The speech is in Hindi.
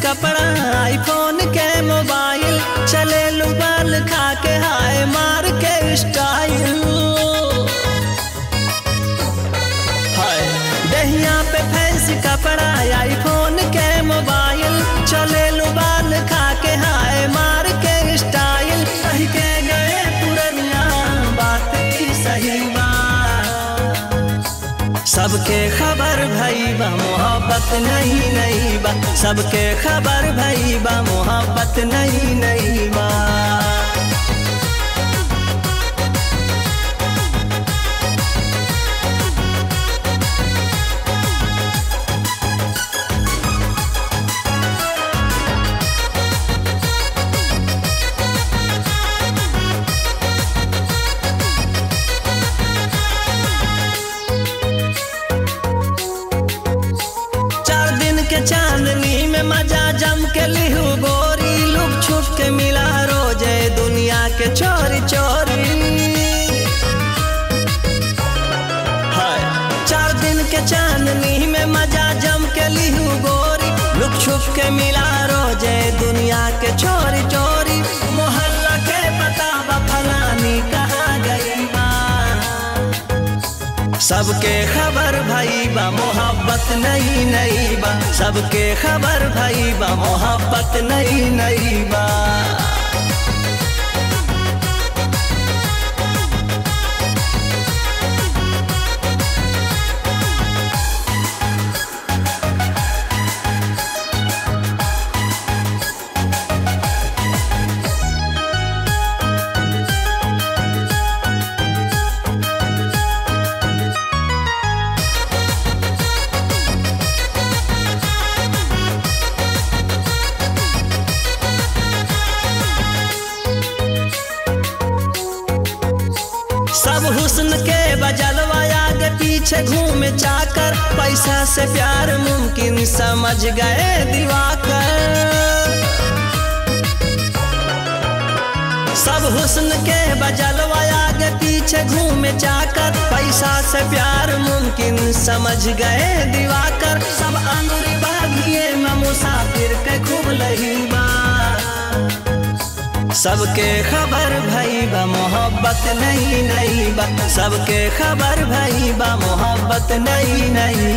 cerca सबके खबर भई बा, मोहब्बत नहीं नहीं बा। सबके खबर भई बा, मोहब्बत नहीं नहीं मज़ा जम के लिहू गोरी। लुक छुप के मिला रोज़े दुनिया के चोरी चोरी। चार दिन के चांदनी में मज़ा जम के लिहू गोरी। लुक छुप के मिला रोज़े दुनिया के चोरी चोरी। सबके खबर भाई बा मोहब्बत नहीं नई बा। सबके खबर भाई बा मोहब्बत नहीं नई बा। हुस्न के बजलवा आगे पीछे घूम चाकर। पैसा से प्यार मुमकिन समझ गए दिवाकर। सब हुस्न के बजलवा आगे पीछे घूमे चाकर। पैसा से प्यार मुमकिन समझ गए दिवाकर। सब अंगुरी बागिए मुसाफिर के खूब लही सबके खबर भई बा मोहब्बत नहीं नहीं बा सबके खबर भई बा मोहब्बत नहीं नहीं।